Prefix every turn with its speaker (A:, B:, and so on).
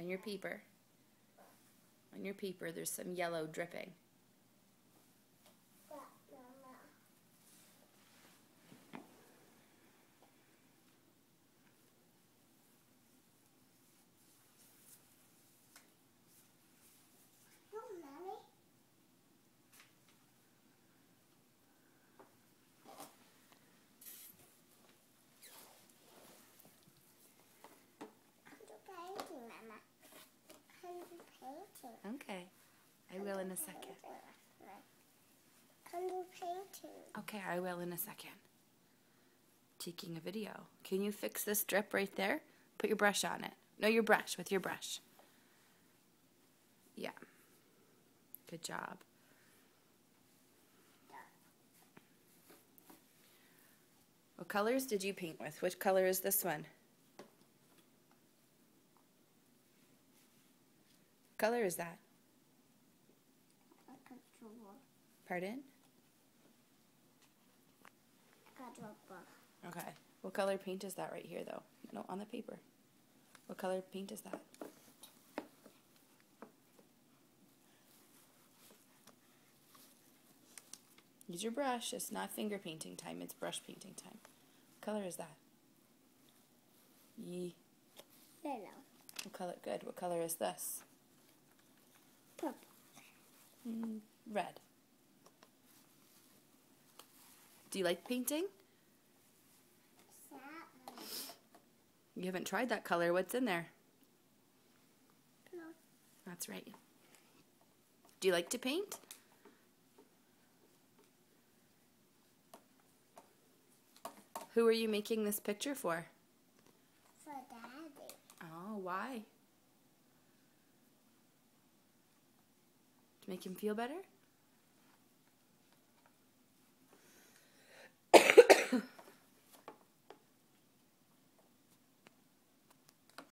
A: On your paper. On your paper, there's some yellow dripping. Okay. I will in a second.
B: Painting?
A: Okay, I will in a second. Taking a video. Can you fix this drip right there? Put your brush on it. No, your brush, with your brush. Yeah. Good job. What colors did you paint with? Which color is this one? Color is that? Pardon? Okay. What color paint is that right here, though? No, on the paper. What color paint is that? Use your brush. It's not finger painting time, it's brush painting time. What color is that?
B: Yellow.
A: What color? Good. What color is this? Mm, red. Do you like painting? You haven't tried that color. What's in there?
B: No.
A: That's right. Do you like to paint? Who are you making this picture for?
B: For daddy.
A: Oh, why? Make him feel better?